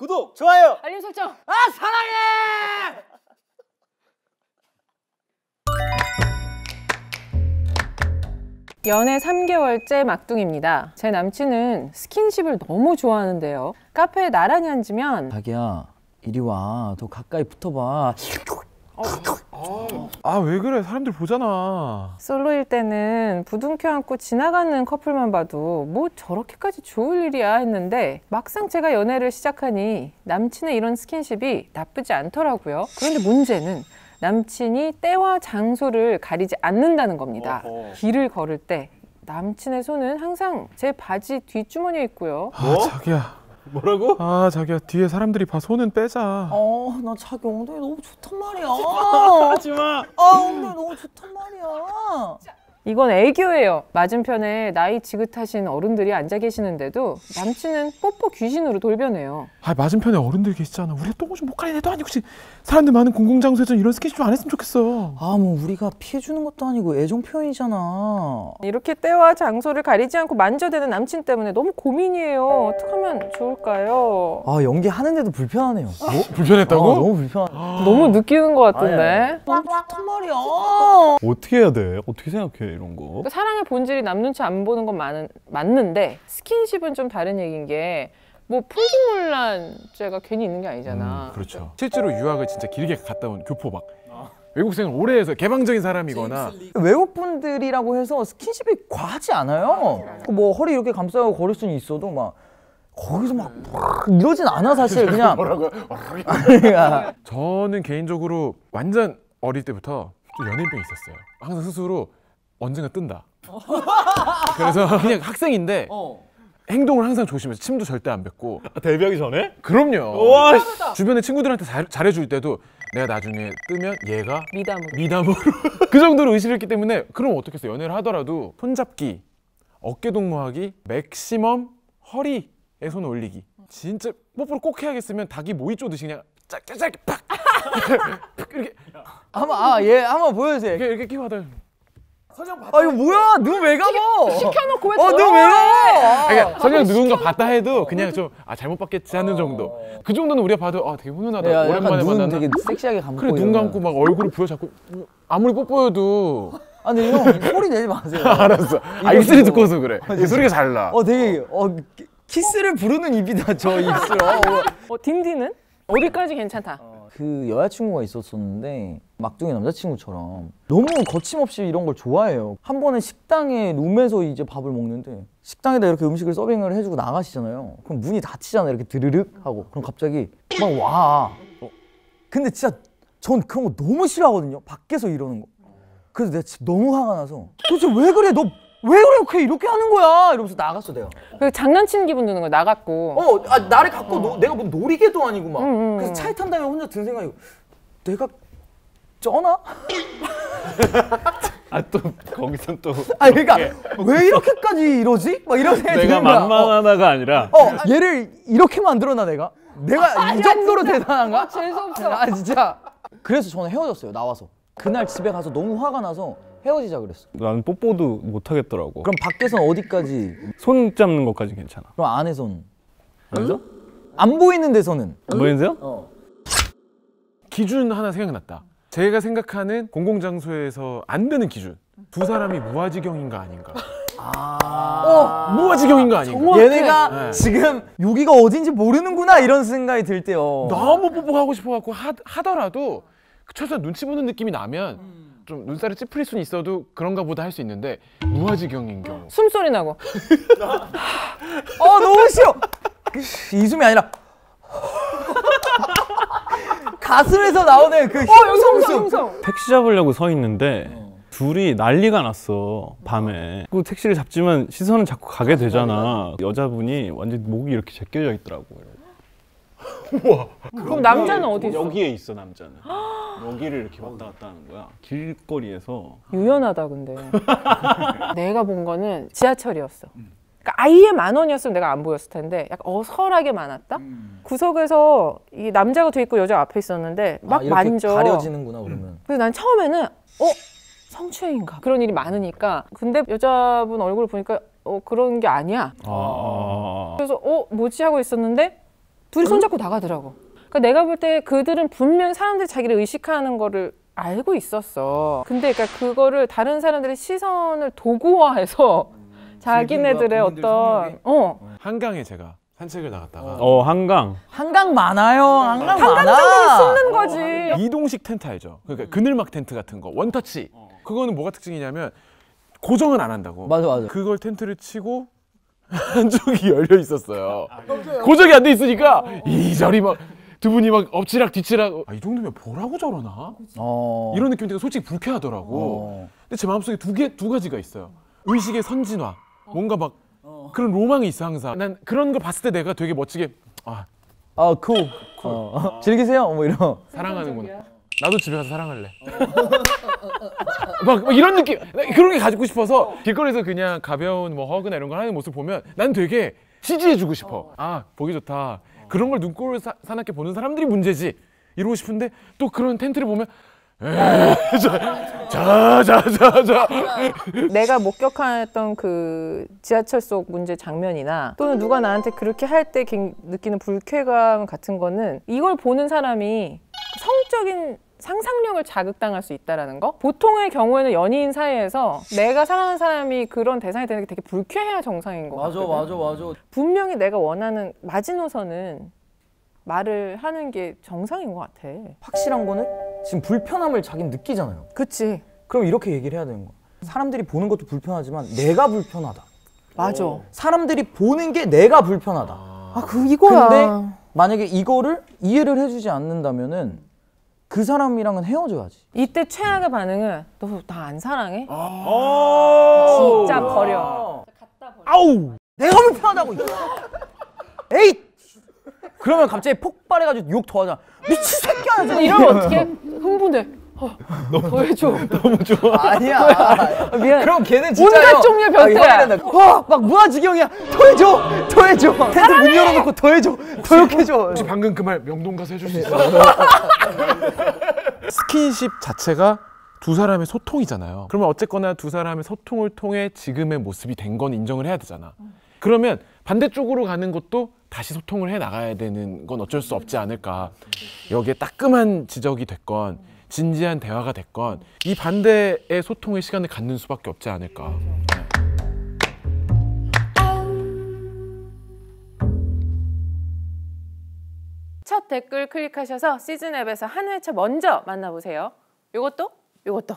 구독, 좋아요. 알림 설정. 아 사랑해. 연애 3개월째 막둥입니다. 제 남친은 스킨십을 너무 좋아하는데요. 카페에 나란히 앉으면 자기야 이리 와. 더 가까이 붙어봐. 아 왜 그래 사람들 보잖아 솔로일 때는 부둥켜 안고 지나가는 커플만 봐도 뭐 저렇게까지 좋을 일이야 했는데 막상 제가 연애를 시작하니 남친의 이런 스킨십이 나쁘지 않더라고요. 그런데 문제는 남친이 때와 장소를 가리지 않는다는 겁니다. 어허. 길을 걸을 때 남친의 손은 항상 제 바지 뒷주머니에 있고요. 아 자기야 뭐라고? 아 자기야 뒤에 사람들이 봐 손은 빼자 어, 나 자기 엉덩이 너무 좋단 말이야. 하지 마. 아, 엉덩이 너무 좋단 말이야. 이건 애교예요. 맞은편에 나이 지긋하신 어른들이 앉아 계시는데도 남친은 뽀뽀 귀신으로 돌변해요. 아 맞은편에 어른들 계시잖아 우리가 똥오줌 못 가린 애도 아니고 혹시 사람들 많은 공공장소에서 이런 스킨십 좀안 했으면 좋겠어 아, 뭐 우리가 피해 주는 것도 아니고 애정 표현이잖아. 이렇게 때와 장소를 가리지 않고 만져대는 남친 때문에 너무 고민이에요. 어떻게 하면 좋을까요? 아, 연기하는데도 불편하네요. 뭐? 불편했다고? 아, 너무 불편하네. 너무 느끼는 것 같은데. 아니, 너무 좋단 말이야. 어떻게 해야 돼? 어떻게 생각해 이런 거? 그러니까 사랑의 본질이 남 눈치 안 보는 건 많은, 맞는데 스킨십은 좀 다른 얘기인 게 뭐 풍기물란죄가 괜히 있는 게 아니잖아. 그렇죠 실제로 유학을 진짜 길게 갔다 온 교포 막 외국생을 오래 해서 개방적인 사람이거나 외국 분들이라고 해서 스킨십이 과하지 않아요. 그뭐 허리 이렇게 감싸고 걸을 수는 있어도 막 거기서 막 이러진 않아 사실 그냥. 그러니까 저는 개인적으로 완전 어릴 때부터 좀 연예인병이 있었어요 항상 스스로 언젠가 뜬다. 그래서 그냥 학생인데 행동을 항상 조심해서 침도 절대 안 뱉고. 아, 데뷔하기 전에? 그럼요. 와, 주변에 친구들한테 잘, 잘해줄 때도 내가 나중에 뜨면 얘가 미담으로. 미담으로. 그 정도로 의식을 했기 때문에 그럼 어떻겠어 연애를 하더라도 손잡기 어깨 동무하기 맥시멈 허리에 손 올리기. 진짜 뽀뽀를 꼭 해야겠으면 닭이 모이 쪼듯이 그냥 짧게 짧게 팍! 이렇게. 한번 아얘 한번 보여주세요. 이렇게 이렇게 끼고 하다 아 이거 뭐야? 눈 왜 감어? 시켜놓고 왜 어, 눈왜 더러워해? 감어? 그러니까 성형 누군가 봤다 해도 그냥 좀 아 잘못 봤겠지 하는 정도 그 정도는 우리가 봐도 아 되게 훈훈하다 야, 오랜만에 눈 만났나 되게 섹시하게 감고. 그래 눈 이러면. 감고 막 얼굴을 부여잡고 아무리 뽀뽀해도 아 근데 형 소리 내지 마세요. 알았어 아 입술이 두꺼워서 그래 이 소리가 잘 나 어 되게 어 키- 키스를 부르는 입이다 저 입술. 어, 어. 어, 딘딘은? 어디까지 괜찮다. 그 여자친구가 있었었는데 막둥이 남자친구처럼 너무 거침없이 이런 걸 좋아해요. 한 번은 식당에 룸에서 이제 밥을 먹는데 식당에다 이렇게 음식을 서빙을 해주고 나가시잖아요. 그럼 문이 닫히잖아요. 이렇게 드르륵 하고 그럼 갑자기 막 와. 근데 진짜 전 그런 거 너무 싫어하거든요. 밖에서 이러는 거. 그래서 내가 진짜 너무 화가 나서 도대체 왜 그래? 너왜 그래? 이렇게 이렇게 하는 거야? 이러면서 나갔어 내가. 그 장난치는 기분 드는 거 나갔고. 어, 아, 나를 갖고 노- 내가 뭐 놀이개도 아니고 막. 음, 음, 그래서 음. 차에 탄 다음에 혼자 든 생각이 내가 쩌나? 아 또 거기서 또 아니 그러니까 왜 이렇게까지 이러지? 막 이런 생각이 내가 드는 거야. 만만하다가 아니라 어, 어, 얘를 이렇게 만들어놔 내가? 내가 이 정도로 대단한가? 재수없어. 아 진짜. 그래서 저는 헤어졌어요 나와서. 그날 집에 가서 너무 화가 나서 헤어지자 그랬어. 나는 뽀뽀도 못 하겠더라고. 그럼 밖에선 어디까지? 손 잡는 것까지 괜찮아. 그럼 안에선? 그래서? 안 보이는 데서는? 뭐인데요? 기준 하나 생각났다. 제가 생각하는 공공장소에서 안 되는 기준. 두 사람이 무아지경인가 아닌가. 어, 무아지경인가 아닌가. 얘네가 네. 지금 여기가 어딘지 모르는구나 이런 생각이 들 때요. 너무 뽀뽀하고 싶어갖고 하, 하더라도 최소한 눈치 보는 느낌이 나면 좀 눈살을 찌푸릴 수는 있어도 그런가 보다 할 수 있는데 무아지경인 경우. 숨소리 나고. 어 너무 싫어. 이숨이 아니라 가슴에서 나오는 그 흉성 웃음. 형성. 택시 잡으려고 서 있는데 둘이 난리가 났어 밤에. 그 택시를 잡지만 시선은 자꾸 가게 되잖아. 여자분이 완전 목이 이렇게 제껴져 있더라고. 그럼 남자는 어디 있어? 여기에 있어 남자는. 여기를 이렇게 왔다 갔다 하는 거야. 길거리에서. 유연하다 근데. 내가 본 거는 지하철이었어. 그러니까 아예 만 원이었으면 내가 안 보였을 텐데 약간 어설하게 많았다. 구석에서 이 남자가 뒤에 있고 여자 앞에 있었는데 막 아, 만져. 가려지는구나 그러면. 그래서 난 처음에는 어 성추행인가 그런 일이 많으니까 근데 여자분 얼굴 보니까 어 그런 게 아니야. 아, 아, 아. 그래서 어 뭐지 하고 있었는데 둘이 손잡고 나가더라고. 그러니까 내가 볼 때 그들은 분명 사람들이 자기를 의식하는 거를 알고 있었어. 근데 그러니까 그거를 다른 사람들의 시선을 도구화해서 자기네들의 어떤 어 한강에 제가 산책을 나갔다가 어 한강. 한강 많아요. 한강 많아. 숨는 거지. 이동식 텐트 알죠? 그러니까 그늘막 텐트 같은 거 원터치. 그거는 뭐가 특징이냐면 고정은 안 한다고. 맞아 맞아. 그걸 텐트를 치고 한쪽이 열려 있었어요. 고정이 안 돼 있으니까 이저리 막 두 분이 막 엎치락 뒤치락. 아, 이 정도면 뭐라고 저러나? 어. 이런 느낌이 솔직히 불쾌하더라고. 어. 근데 제 마음속에 두 개 두 가지가 있어요. 의식의 선진화. 뭔가 막 그런 로망이 있어 항상. 난 그런 거 봤을 때 내가 되게 멋지게 아아 쿨. 어. 즐기세요. 뭐 이런. 사랑하는구나. 나도 집에 가서 사랑할래. 막, 막 이런 느낌, 나 그런 게 가지고 싶어서 길거리에서 그냥 가벼운 뭐 허그나 이런 걸 하는 모습 보면 난 되게 CG해주고 싶어. 아 보기 좋다. 그런 걸 눈꼴 사, 사납게 보는 사람들이 문제지. 이러고 싶은데 또 그런 텐트를 보면 자자자자 내가 목격했던 그 지하철 속 문제 장면이나 또는 누가 나한테 그렇게 할 때 느끼는 불쾌감 같은 거는 이걸 보는 사람이 성적인 상상력을 자극당할 수 있다라는 거. 보통의 경우에는 연인 사이에서 내가 사랑하는 사람이 그런 대상이 되는 게 되게 불쾌해야 정상인 거 맞아 같거든. 맞아 맞아. 분명히 내가 원하는 마지노선은 말을 하는 게 정상인 것 같아. 확실한 거는 지금 불편함을 자기는 느끼잖아요. 그치? 그럼 이렇게 얘기를 해야 되는 거야. 사람들이 보는 것도 불편하지만 내가 불편하다. 맞아. 사람들이 보는 게 내가 불편하다. 아, 그 이거야. 근데 만약에 이거를 이해를 해주지 않는다면은 그 사람이랑은 헤어져야지. 이때 최악의 반응은 너 나 안 사랑해? 아. 진짜 버려. 아우 내가 불편하다고. 에이. 그러면 갑자기 폭발해가지고 욕 더하잖아. 미친 새끼야. 이러면 어떻게 흥분해? 어, 더 해줘. 아니야. 미안. 그럼 걔는 진짜 온갖 종류의 변태야. 와 막 무아지경이야. 더 해줘. 더 해줘. 텐트 문 열어놓고 더 해줘. 더 욕해줘. 혹시 방금 그 말 명동 가서 해줄 수 있어? 스킨십 자체가 두 사람의 소통이잖아요. 그러면 어쨌거나 두 사람의 소통을 통해 지금의 모습이 된 건 인정을 해야 되잖아. 그러면 반대쪽으로 가는 것도 다시 소통을 해 나가야 되는 건 어쩔 수 없지 않을까. 여기에 따끔한 지적이 됐건 진지한 대화가 됐건 이 반대의 소통의 시간을 갖는 수밖에 없지 않을까. 첫 댓글 클릭하셔서 시즌 앱에서 한 회차 먼저 만나보세요. 요것도 요것도